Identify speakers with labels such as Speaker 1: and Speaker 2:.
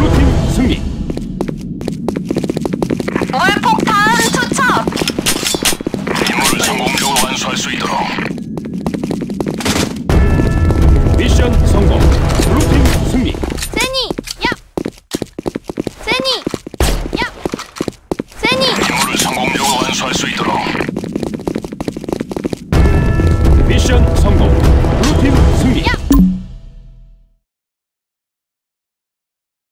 Speaker 1: último.